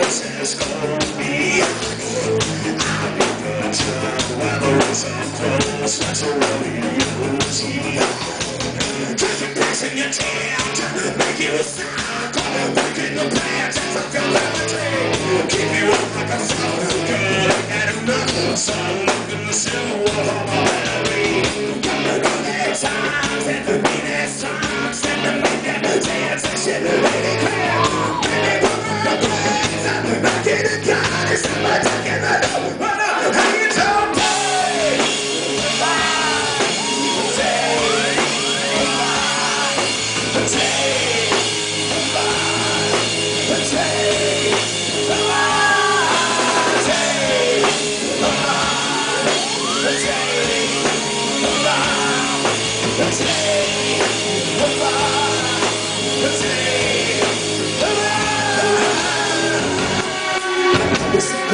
princess called me I'll be better while the reason falls Like a royalty Driving bags in your tent Make you a sound back in the plans And fucking levitate Keep you up like a flower Good and enough So look in the silver Got me on the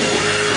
Yeah.